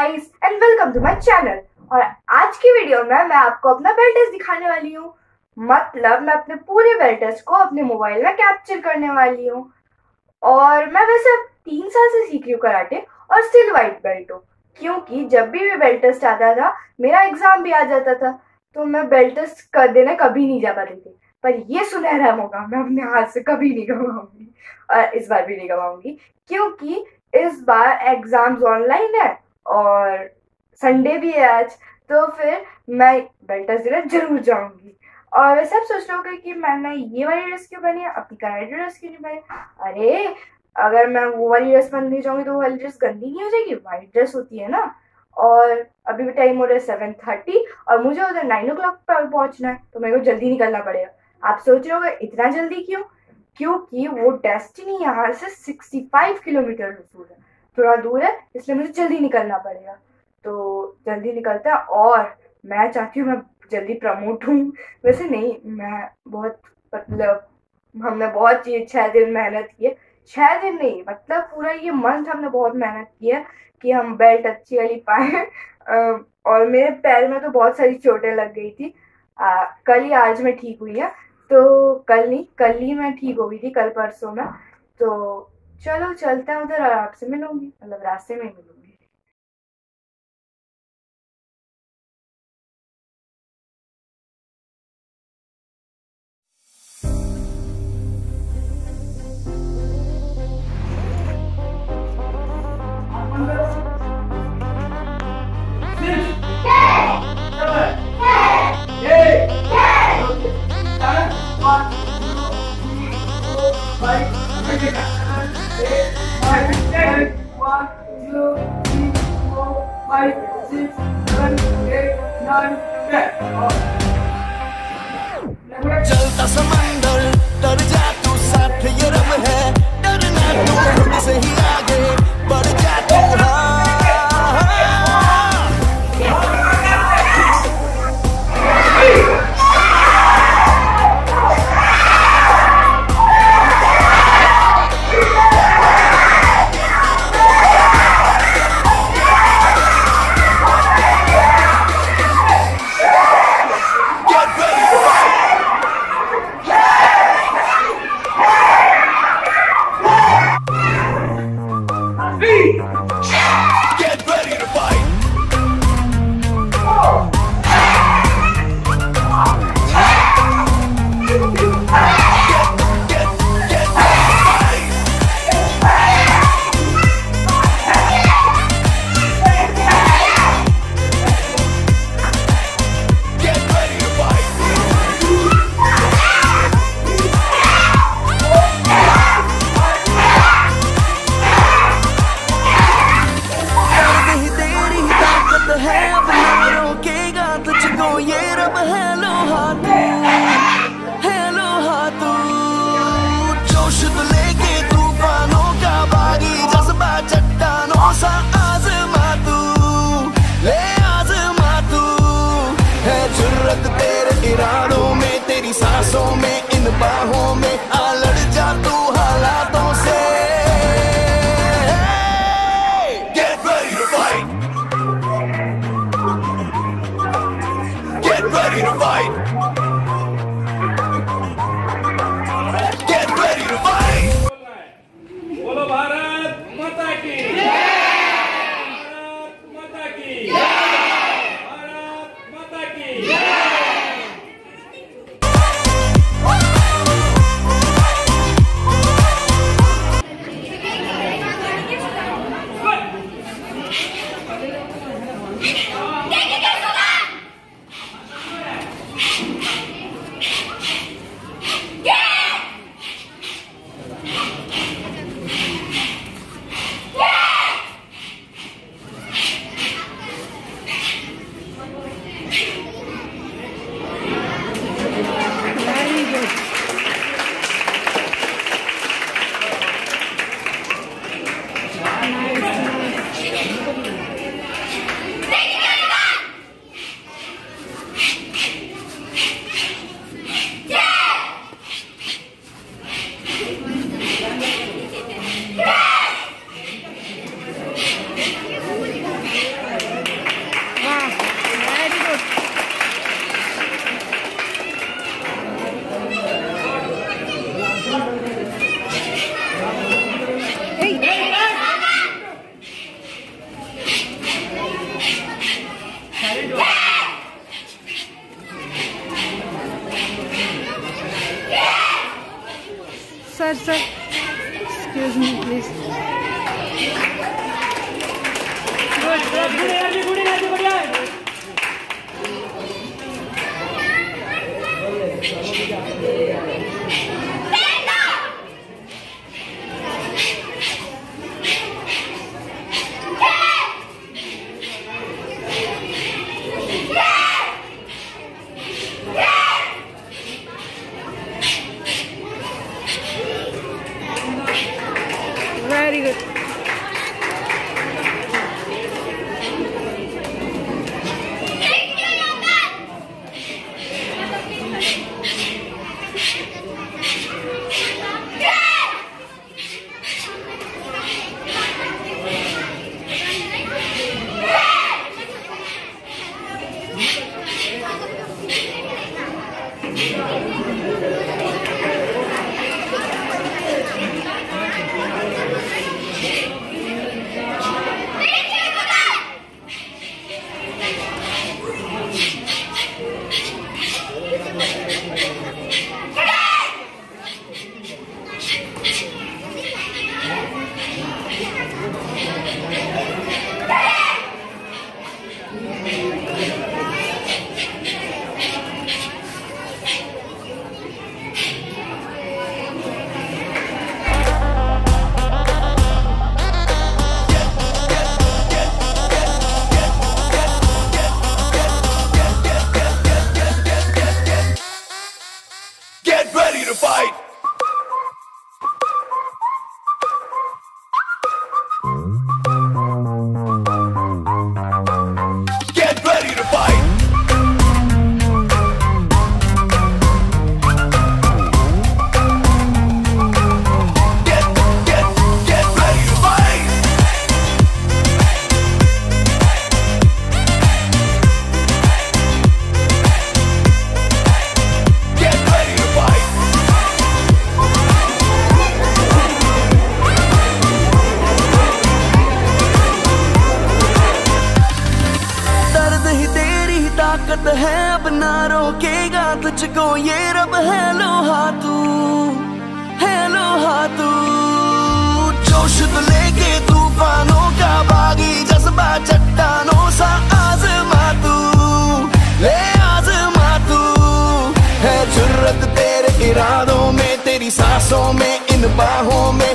Guys and welcome to my channel और आज की वीडियो में मैं आपको अपना बेल टेस्ट दिखाने वाली हूँ। मतलब मैं अपने पूरे बेल टेस्ट को अपने मोबाइल में कैप्चर करने वाली हूँ। और मैं वैसे तीन साल से सीख रही हूँ कराटे और स्टिल वाइट बेल्ट हूँ। क्योंकि जब भी भी बेल टेस्ट आता था, मेरा एग्ज़ाम भी आ जाता था तो मैं बेल टेस्ट कर देने कभी नहीं जा पाती थी। पर ये सुनहरा मौका मैं अपने हाथ से कभी नहीं गवाऊँगी। और इस बार भी नहीं गवाऊँगी, क्योंकि इस बार एग्ज़ाम्स ऑनलाइन है। और संडे भी है आज तो फिर मैं बेल्टस देने ज़रूर जाऊँगी। और वैसे आप सोच रहे होगे कि मैंने ये वाली ड्रेस क्यों पहनी है अपनी कराटे ड्रेस क्यों नहीं पहनी? अरे, अगर मैं वो वाली ड्रेस पहनने जाऊँगी तो वो वाली ड्रेस गंदी नहीं हो जाएगी? वाइट ड्रेस होती है ना। और अभी भी टाइम हो रहा है सेवन थर्टी और मुझे उधर नाइन ओ क्लॉक पर पहुँचना है तो मेरे को जल्दी निकलना पड़ेगा। आप सोच रहे होगे इतना जल्दी क्यों? क्योंकि वो डेस्टिनी यहाँ से सिक्सटी फाइव किलोमीटर दूर है। थोड़ा दूर है इसलिए मुझे जल्दी निकलना पड़ेगा। तो जल्दी निकलता है और मैं चाहती हूँ मैं जल्दी प्रमोट हूँ। वैसे नहीं मैं बहुत मतलब हमने बहुत ये छः दिन मेहनत की है। छः दिन नहीं मतलब पूरा ये मंथ हमने बहुत मेहनत की है कि हम बेल्ट अच्छी वाली पाए। और मेरे पैर में तो बहुत सारी चोटें लग गई थी। आ, कल ही आज में ठीक हुई है। तो कल नहीं कल ही मैं ठीक हो गई थी कल परसों में। तो चलो चलते हैं उधर और आपसे मिलूँगी मतलब रास्ते में मिलूँगी eight, nine, ten. One, ta sớm anh đời में sir, sir. Excuse me, please. Good, good, good, good, good, good. Thank you. ताकत है, अब ना रोकेगा तुझको, ये रब है लोहा तू, है लोहा तू। जोश तो लेके तूफानों का बागी, जज्बा चट्टानों सा आजमा तू, ले आजमा तू। है जुर्रत तेरे इरादों में, तेरी सांसों में, इन बाहों में